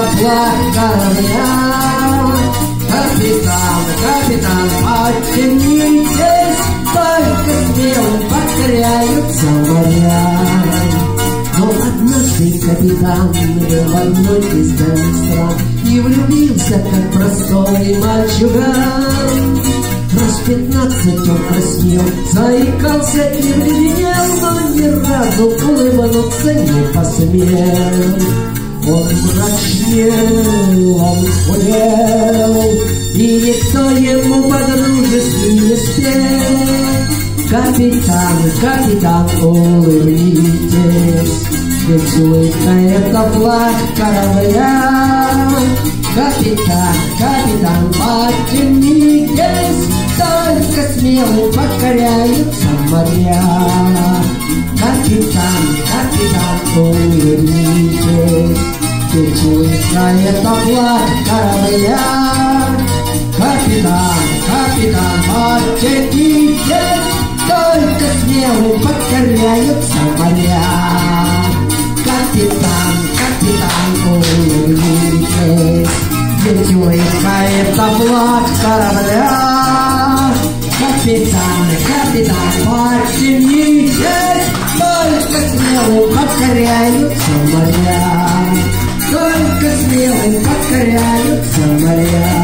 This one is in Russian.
флаг корабля. Капитан, капитан, подтянитесь, только смелым покоряются моря. Но однажды капитан в одной из дальних стран И влюбился, как простой мальчуган Раз пятнадцать он краснел, заикался и вледенел Но ни разу улыбнуться не посмел Он мрачнел, он худел И никто ему подружески не спел Капитан, капитан, улыбнитесь, Ведь улыбка — это флаг корабля. Капитан, капитан, подтянитесь, Только смело покоряются моря. Ведь улыбка — это флаг корабля. Капитан, капитан, подтянитесь, только смелым покоряются моря. Капитан, капитан, улыбнитесь, Ведь улыбка — это флаг корабля. Капитан, капитан, подтянитесь, моря. Только смелым покоряются моря.